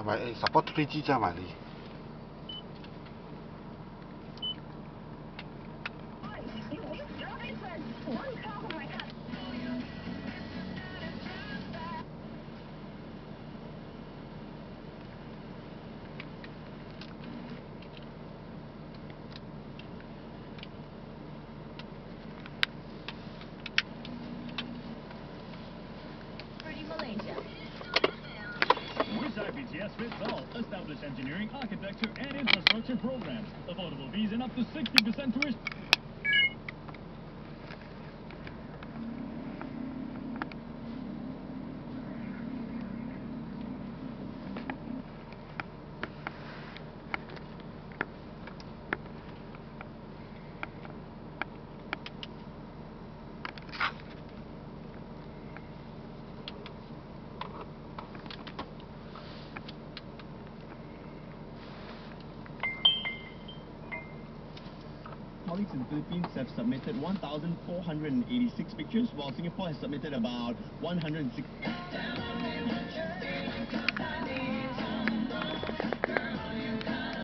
係咪 support 呢支揸埋你？Fits all. Established engineering, architecture, and infrastructure programs. Affordable fees and up to 60% tuition. Colleagues in the Philippines have submitted 1,486 pictures, while Singapore has submitted about 106.